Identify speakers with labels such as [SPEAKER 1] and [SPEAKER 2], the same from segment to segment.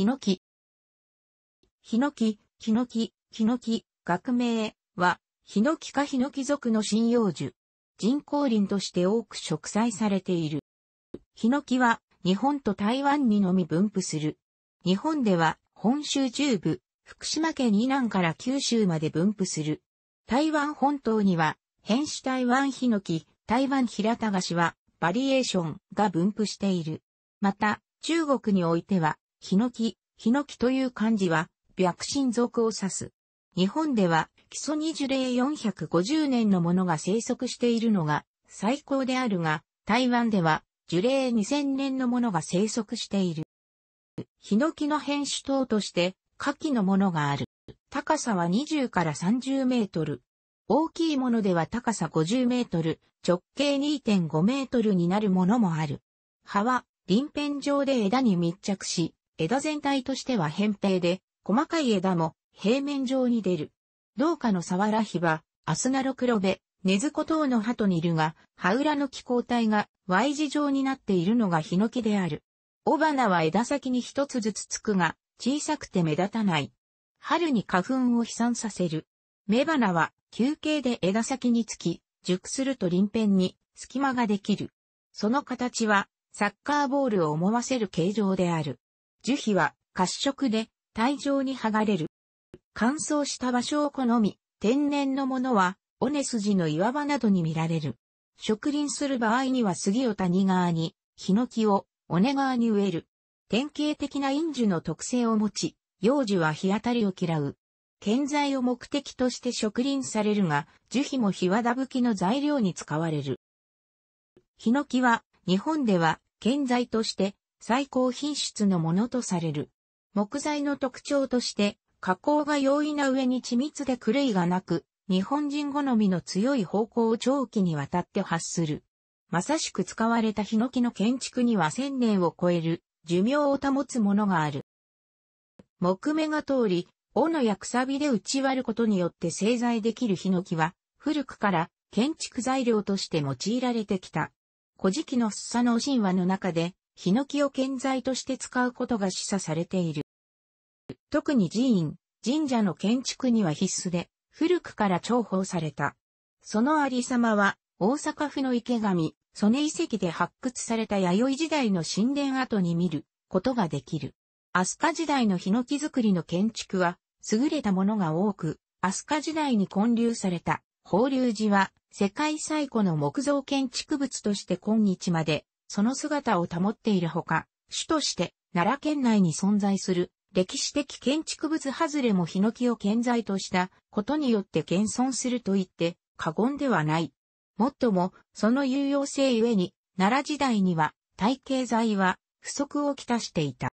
[SPEAKER 1] ヒノキ。ヒノキ、ヒノキ、ヒノキ、学名は、ヒノキかヒノキ属の針葉樹。人工林として多く植栽されている。ヒノキは、日本と台湾にのみ分布する。日本では、本州中部、福島県以南から九州まで分布する。台湾本島には、変種台湾ヒノキ、台湾平田菓子は、バリエーションが分布している。また、中国においては、ヒノキ、ヒノキという漢字は、白神族を指す。日本では、基礎二樹齢450年のものが生息しているのが最高であるが、台湾では樹齢2000年のものが生息している。ヒノキの変種等として、下記のものがある。高さは20から30メートル。大きいものでは高さ50メートル、直径2.5メートルになるものもある。葉は鱗片状で枝に密着し、枝全体としては扁平で、細かい枝も平面状に出る。同科のサワラヒは、アスナロクロベ、ネズコ等の葉と似るが、葉裏の気候体が Y 字状になっているのがヒノキである。雄花は枝先に一つずつつくが、小さくて目立たない。春に花粉を飛散させる。雌花は休憩で枝先につき、熟すると鱗片に隙間ができる。その形はサッカーボールを思わせる形状である。樹皮は褐色で体状に剥がれる。乾燥した場所を好み、天然のものは尾根筋の岩場などに見られる。植林する場合には杉を谷側に、ヒノキを尾根側に植える。典型的な陰樹の特性を持ち、幼樹は日当たりを嫌う。建材を目的として植林されるが、樹皮も日和田吹きの材料に使われる。ヒノキは日本では建材として最高品質のものとされる。木材の特徴として加工が容易な上に緻密で狂いがなく、日本人好みの強い方向を長期にわたって発する。まさしく使われたヒノキの建築には千年を超える寿命を保つものがある。木目が通り、斧やくさびで打ち割ることによって製材できるヒノキは、古くから建築材料として用いられてきた。古事記のスサノ神話の中で、ヒノキを建材として使うことが示唆されている。特に寺院、神社の建築には必須で、古くから重宝された。そのありさまは、大阪府の池上、曽根遺跡で発掘された弥生時代の神殿跡に見ることができる。飛鳥時代のヒノキ作りの建築は、優れたものが多く、飛鳥時代に建立された法隆寺は、世界最古の木造建築物として今日まで、その姿を保っているほか、主として奈良県内に存在する歴史的建築物外れもヒノキを建材としたことによって現存すると言って過言ではない。もっとも、その有用性ゆえに、奈良時代には体系材は不足をきたしていた。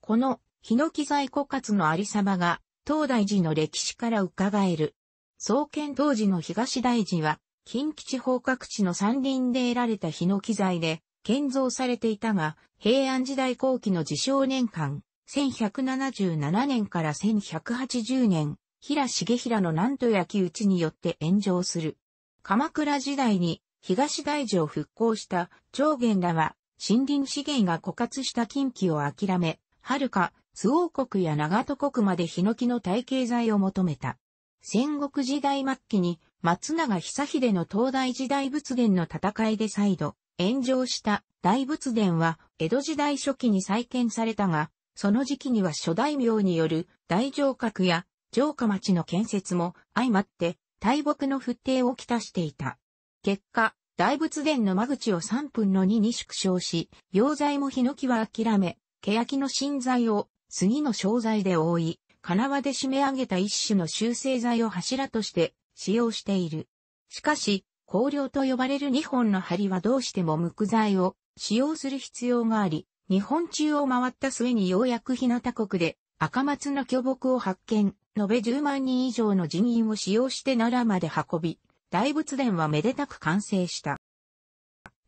[SPEAKER 1] このヒノキ材枯渇のありさまが、東大寺の歴史から伺える。創建当時の東大寺は、近畿地方各地の山林で得られたヒノキ材で建造されていたが、平安時代後期の自称年間、1177年から1180年、平重平の南都焼き討ちによって炎上する。鎌倉時代に東大寺を復興した長元らは森林資源が枯渇した近畿を諦め、遥か周王国や長門国までヒノキの体系材を求めた。戦国時代末期に松永久秀の東大時代仏殿の戦いで再度炎上した大仏殿は江戸時代初期に再建されたが、その時期には諸大名による大城郭や城下町の建設も相まって大木の沸騰をきたしていた。結果、大仏殿の間口を3分の2に縮小し、溶剤もヒノキは諦め、欅の新材を杉の商材で覆い、金輪で締め上げた一種の修正材を柱として使用している。しかし、香料と呼ばれる2本の針はどうしても木材を使用する必要があり、日本中を回った末にようやく日向国で赤松の巨木を発見、延べ10万人以上の人員を使用して奈良まで運び、大仏殿はめでたく完成した。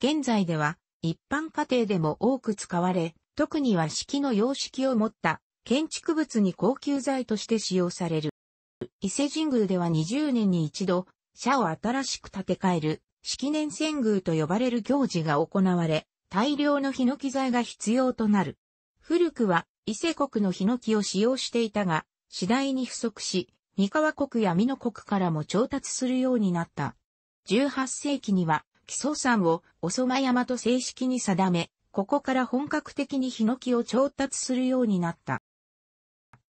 [SPEAKER 1] 現在では一般家庭でも多く使われ、特には式の様式を持った建築物に高級材として使用される。伊勢神宮では20年に一度、社を新しく建て替える、式年遷宮と呼ばれる行事が行われ、大量のヒノキ材が必要となる。古くは伊勢国のヒノキを使用していたが、次第に不足し、三河国や美濃国からも調達するようになった。18世紀には、木曽山をおそま山と正式に定め、ここから本格的にヒノキを調達するようになった。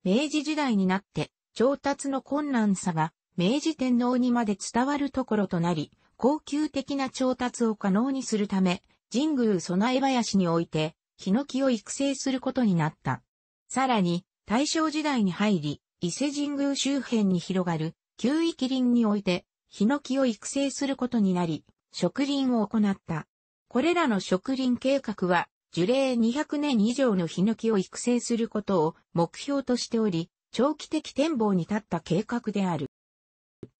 [SPEAKER 1] 明治時代になって、調達の困難さが明治天皇にまで伝わるところとなり、高級的な調達を可能にするため、神宮備え林において、ヒノキを育成することになった。さらに、大正時代に入り、伊勢神宮周辺に広がる、旧域林において、ヒノキを育成することになり、植林を行った。これらの植林計画は、樹齢200年以上のヒノキを育成することを目標としており、長期的展望に立った計画である。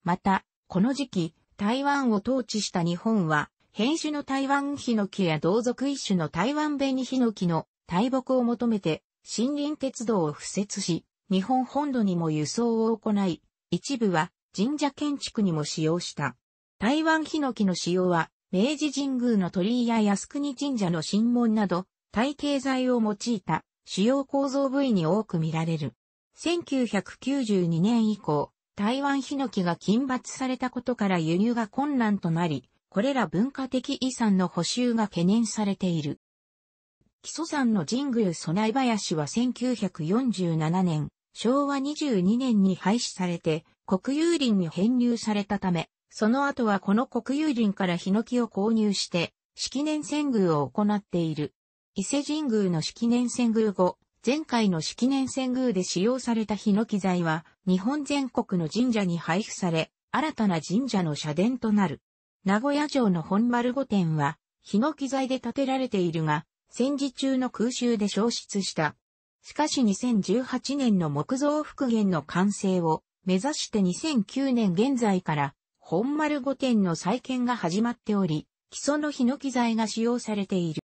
[SPEAKER 1] また、この時期、台湾を統治した日本は、変種の台湾ヒノキや同族一種の台湾紅ヒノキの大木を求めて、森林鉄道を敷設し、日本本土にも輸送を行い、一部は神社建築にも使用した。台湾ヒノキの使用は、明治神宮の鳥居や靖国神社の神門など、体系材を用いた主要構造部位に多く見られる。1992年以降、台湾ヒノキが禁伐されたことから輸入が困難となり、これら文化的遺産の補修が懸念されている。木曽山の神宮備え林は1947年、昭和22年に廃止されて国有林に編入されたため、その後はこの国有林からヒノキを購入して、式年遷宮を行っている。伊勢神宮の式年遷宮後、前回の式年遷宮で使用されたヒノキ材は、日本全国の神社に配布され、新たな神社の社殿となる。名古屋城の本丸御殿は、ヒノキ材で建てられているが、戦時中の空襲で消失した。しかし2018年の木造復元の完成を目指して2009年現在から本丸御殿の再建が始まっており、基礎のヒノキ材が使用されている。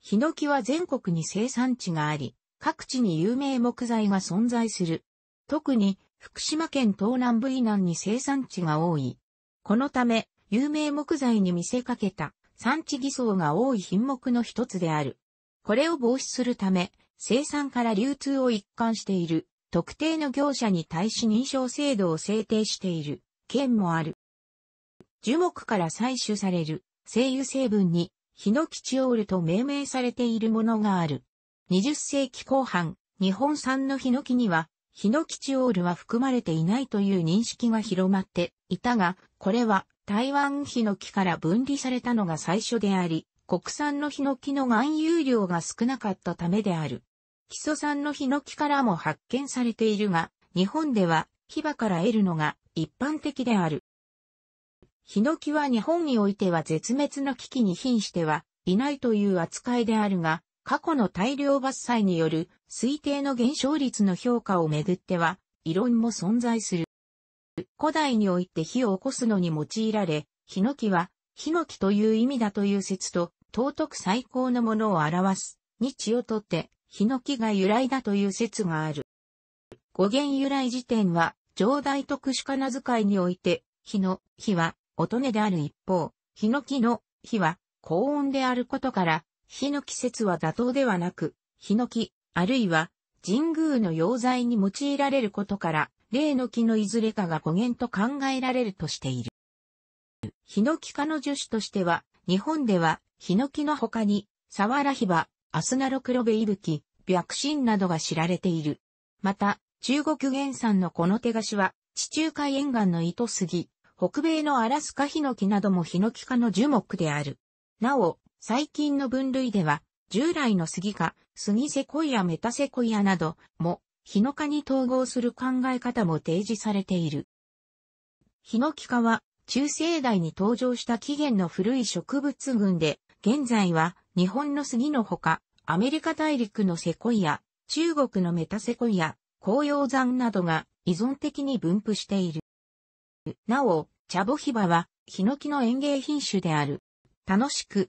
[SPEAKER 1] ヒノキは全国に生産地があり、各地に有名木材が存在する。特に福島県東南部以南に生産地が多い。このため、有名木材に見せかけた産地偽装が多い品目の一つである。これを防止するため、生産から流通を一貫している特定の業者に対し認証制度を制定している県もある。樹木から採取される精油成分にヒノキチオールと命名されているものがある。20世紀後半、日本産のヒノキには、ヒノキチオールは含まれていないという認識が広まっていたが、これは台湾ヒノキから分離されたのが最初であり、国産のヒノキの含有量が少なかったためである。基礎産のヒノキからも発見されているが、日本ではヒバから得るのが一般的である。ヒノキは日本においては絶滅の危機に瀕してはいないという扱いであるが、過去の大量伐採による推定の減少率の評価をめぐっては、異論も存在する。古代において火を起こすのに用いられ、ヒノキは、ヒノキという意味だという説と、尊く最高のものを表す、に血をとって、ヒノキが由来だという説がある。語源由来時点は、上代特殊仮名遣いにおいて、火の、火は、音音である一方、ヒノキの、火は、高音であることから、火の季節は妥当ではなく、ヒノキ、あるいは神宮の溶剤に用いられることから、例の木のいずれかが語源と考えられるとしている。ヒノキ科の樹種としては、日本では、ヒノキの他に、サワラヒバ、アスナロクロベイブキ、白ンなどが知られている。また、中国原産のこの手菓子は、地中海沿岸の糸杉、北米のアラスカヒノキなどもヒノキ科の樹木である。なお、最近の分類では、従来の杉科、杉セコイアメタセコイアなども、ヒノ科に統合する考え方も提示されている。ヒノキ科は、中世代に登場した起源の古い植物群で、現在は日本の杉のほか、アメリカ大陸のセコイア、中国のメタセコイア、紅葉山などが依存的に分布している。なお、チャボヒバは、ヒノキの園芸品種である。楽しく